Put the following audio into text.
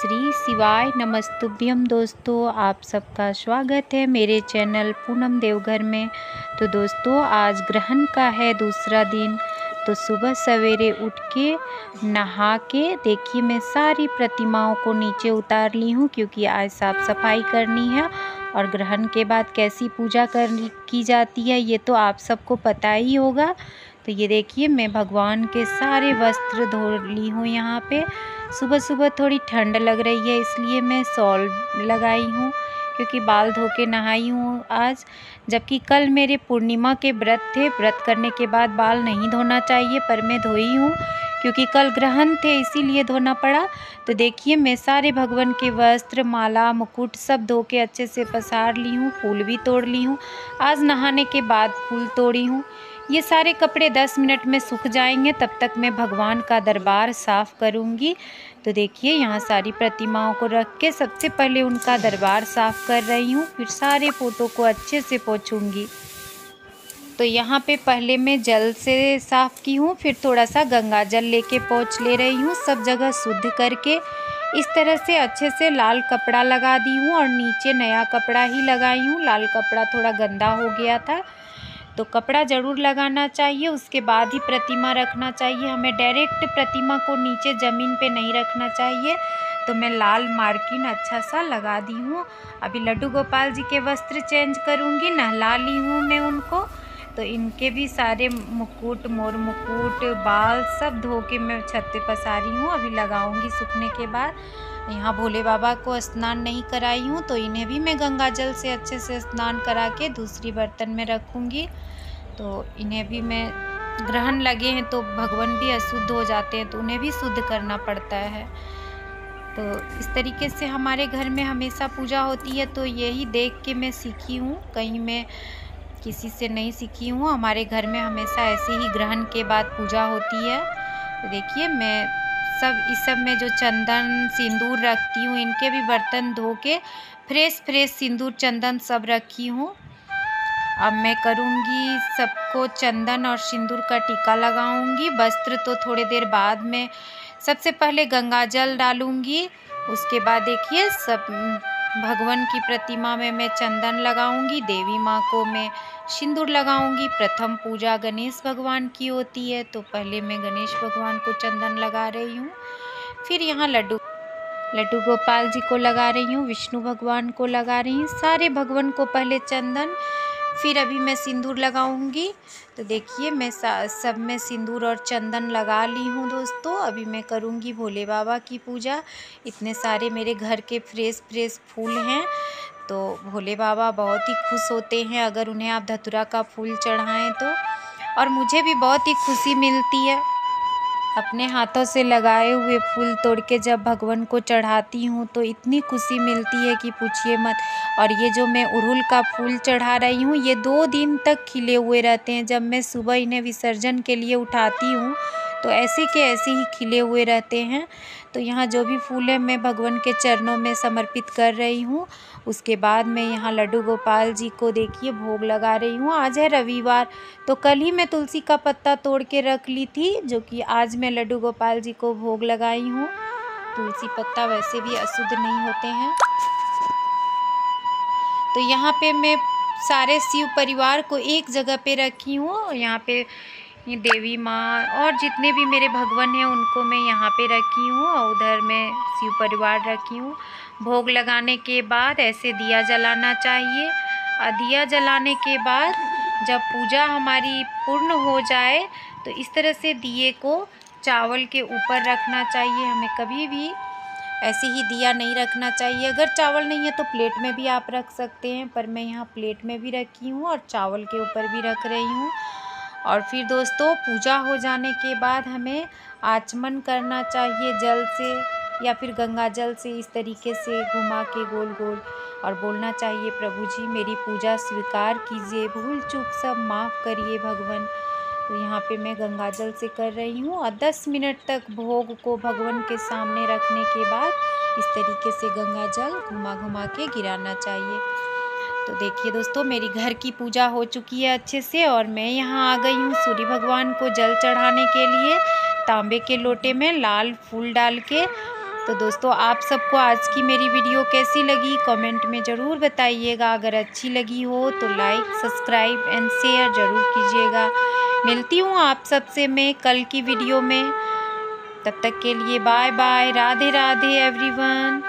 श्री शिवाय नमस्तुभ्यम दोस्तों, आप सबका स्वागत है मेरे चैनल पूनम देवघर में। तो दोस्तों, आज ग्रहण का है दूसरा दिन। तो सुबह सवेरे उठ के, नहा के, देखिए मैं सारी प्रतिमाओं को नीचे उतार ली हूँ क्योंकि आज साफ़ सफ़ाई करनी है। और ग्रहण के बाद कैसी पूजा कर, की जाती है, ये तो आप सबको पता ही होगा। तो ये देखिए, मैं भगवान के सारे वस्त्र धो ली हूँ यहाँ पे। सुबह सुबह थोड़ी ठंड लग रही है, इसलिए मैं सॉल लगाई हूँ, क्योंकि बाल धो के नहाई हूँ आज। जबकि कल मेरे पूर्णिमा के व्रत थे, व्रत करने के बाद बाल नहीं धोना चाहिए, पर मैं धोई हूँ, क्योंकि कल ग्रहण थे, इसीलिए धोना पड़ा। तो देखिए, मैं सारे भगवान के वस्त्र, माला, मुकुट सब धो के अच्छे से पसार ली हूँ, फूल भी तोड़ ली हूँ। आज नहाने के बाद फूल तोड़ी हूँ। ये सारे कपड़े दस मिनट में सूख जाएँगे, तब तक मैं भगवान का दरबार साफ़ करूँगी। तो देखिए, यहाँ सारी प्रतिमाओं को रख के सबसे पहले उनका दरबार साफ़ कर रही हूँ, फिर सारे फ़ोटो को अच्छे से पोछूँगी। तो यहाँ पे पहले मैं जल से साफ़ की हूँ, फिर थोड़ा सा गंगा जल लेके पोछ ले रही हूँ, सब जगह शुद्ध करके। इस तरह से अच्छे से लाल कपड़ा लगा दी हूँ और नीचे नया कपड़ा ही लगाई हूँ। लाल कपड़ा थोड़ा गंदा हो गया था। तो कपड़ा ज़रूर लगाना चाहिए, उसके बाद ही प्रतिमा रखना चाहिए। हमें डायरेक्ट प्रतिमा को नीचे ज़मीन पे नहीं रखना चाहिए। तो मैं लाल मार्किन अच्छा सा लगा दी हूँ। अभी लड्डू गोपाल जी के वस्त्र चेंज करूँगी, नहला ली हूँ मैं उनको। तो इनके भी सारे मुकुट, मोर मुकुट, बाल सब धो के मैं छत पे पसारी हूँ। अभी लगाऊँगी सूखने के बाद। यहाँ भोले बाबा को स्नान नहीं कराई हूँ तो इन्हें भी मैं गंगा जल से अच्छे से स्नान करा के दूसरी बर्तन में रखूँगी। तो इन्हें भी मैं ग्रहण लगे हैं तो भगवान भी अशुद्ध हो जाते हैं तो उन्हें भी शुद्ध करना पड़ता है। तो इस तरीके से हमारे घर में हमेशा पूजा होती है तो यही देख के मैं सीखी हूँ। कहीं मैं किसी से नहीं सीखी हूँ। हमारे घर में हमेशा ऐसे ही ग्रहण के बाद पूजा होती है। तो देखिए, मैं सब, इस सब में जो चंदन, सिंदूर रखती हूँ, इनके भी बर्तन धो के फ्रेश फ्रेश सिंदूर, चंदन सब रखी हूँ। अब मैं करूँगी सबको चंदन और सिंदूर का टीका लगाऊँगी। वस्त्र तो थोड़ी देर बाद में सबसे पहले गंगा जल डालूँगी। उसके बाद देखिए सब भगवान की प्रतिमा में मैं चंदन लगाऊँगी, देवी माँ को मैं सिंदूर लगाऊँगी। प्रथम पूजा गणेश भगवान की होती है तो पहले मैं गणेश भगवान को चंदन लगा रही हूँ। फिर यहाँ लड्डू लड्डू गोपाल जी को लगा रही हूँ, विष्णु भगवान को लगा रही हूँ। सारे भगवान को पहले चंदन फिर अभी मैं सिंदूर लगाऊँगी। तो देखिए, मैं सब में सिंदूर और चंदन लगा ली हूँ दोस्तों। अभी मैं करूँगी भोले बाबा की पूजा। इतने सारे मेरे घर के फ्रेश फ्रेश फूल हैं। तो भोले बाबा बहुत ही खुश होते हैं अगर उन्हें आप धतुरा का फूल चढ़ाएँ तो। और मुझे भी बहुत ही खुशी मिलती है। अपने हाथों से लगाए हुए फूल तोड़ के जब भगवान को चढ़ाती हूँ तो इतनी खुशी मिलती है कि पूछिए मत। और ये जो मैं उड़हुल का फूल चढ़ा रही हूँ, ये दो दिन तक खिले हुए रहते हैं। जब मैं सुबह इन्हें विसर्जन के लिए उठाती हूँ तो ऐसे के ऐसे ही खिले हुए रहते हैं। तो यहाँ जो भी फूल है, मैं भगवान के चरणों में समर्पित कर रही हूँ। उसके बाद मैं यहाँ लड्डू गोपाल जी को देखिए, भोग लगा रही हूँ। आज है रविवार तो कल ही मैं तुलसी का पत्ता तोड़ के रख ली थी, जो कि आज मैं लड्डू गोपाल जी को भोग लगाई हूँ। तुलसी पत्ता वैसे भी अशुद्ध नहीं होते हैं। तो यहाँ पे मैं सारे शिव परिवार को एक जगह पे रखी हूँ। यहाँ पे ये देवी माँ और जितने भी मेरे भगवान हैं, उनको मैं यहाँ पे रखी हूँ और उधर मैं शिव परिवार रखी हूँ। भोग लगाने के बाद ऐसे दिया जलाना चाहिए। और दिया जलाने के बाद जब पूजा हमारी पूर्ण हो जाए तो इस तरह से दिए को चावल के ऊपर रखना चाहिए। हमें कभी भी ऐसे ही दिया नहीं रखना चाहिए। अगर चावल नहीं है तो प्लेट में भी आप रख सकते हैं, पर मैं यहाँ प्लेट में भी रखी हूँ और चावल के ऊपर भी रख रही हूँ। और फिर दोस्तों, पूजा हो जाने के बाद हमें आचमन करना चाहिए जल से या फिर गंगा जल से इस तरीके से घुमा के गोल गोल और बोलना चाहिए, प्रभु जी, मेरी पूजा स्वीकार कीजिए, भूल चूक सब माफ़ करिए भगवान। तो यहाँ पे मैं गंगा जल से कर रही हूँ और दस मिनट तक भोग को भगवान के सामने रखने के बाद इस तरीके से गंगा जल घुमा घुमा के गिराना चाहिए। तो देखिए दोस्तों, मेरी घर की पूजा हो चुकी है अच्छे से और मैं यहाँ आ गई हूँ सूर्य भगवान को जल चढ़ाने के लिए तांबे के लोटे में लाल फूल डाल के। तो दोस्तों, आप सबको आज की मेरी वीडियो कैसी लगी? कमेंट में ज़रूर बताइएगा। अगर अच्छी लगी हो तो लाइक, सब्सक्राइब एंड शेयर ज़रूर कीजिएगा। मिलती हूँ आप सबसे मैं कल की वीडियो में। तब तक के लिए bye bye Radhe Radhe everyone.